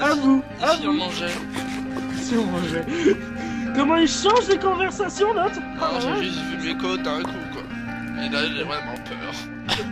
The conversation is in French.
À vous, à si on mangeait. Si on mangeait. Comment ils changent les conversations, l'autre Non, j'ai juste vu mes côtes d'un coup, quoi. Et là, j'ai vraiment peur.